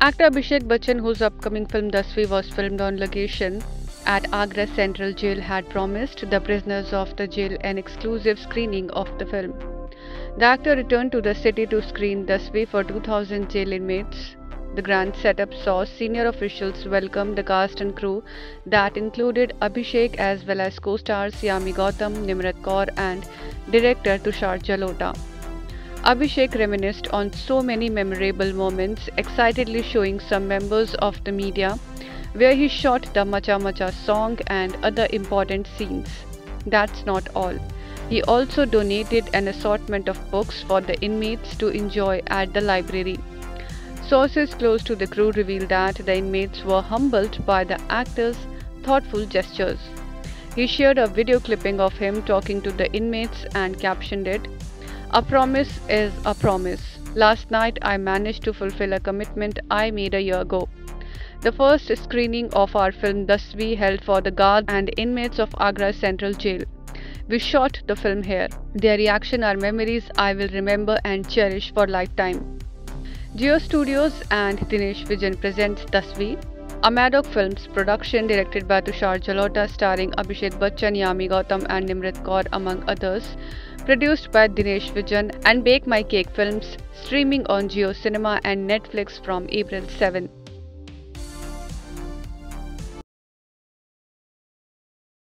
Actor Abhishek Bachchan, whose upcoming film Dasvi was filmed on location at Agra Central Jail, had promised the prisoners of the jail an exclusive screening of the film. The actor returned to the city to screen Dasvi for 2000 jail inmates. The grand setup saw senior officials welcome the cast and crew that included Abhishek as well as co-stars Yami Gautam, Nimrat Kaur and director Tushar Jalota. Abhishek reminisced on so many memorable moments, excitedly showing some members of the media where he shot the Macha Macha song and other important scenes. That's not all. He also donated an assortment of books for the inmates to enjoy at the library. Sources close to the crew revealed that the inmates were humbled by the actor's thoughtful gestures. He shared a video clipping of him talking to the inmates and captioned it A promise is a promise. Last night I managed to fulfill a commitment I made a year ago. The first screening of our film Dasvi held for the guards and inmates of Agra Central Jail. We shot the film here. Their reaction are memories I will remember and cherish for lifetime. Jio Studios and Dinesh Vijan presents Dasvi, a Maddock Films production directed by Tushar Jalota, starring Abhishek Bachchan, Yami Gautam, and Nimrat Kaur, among others. Produced by Dinesh Vijan and Bake My Cake Films, streaming on Jio Cinema and Netflix from April 7.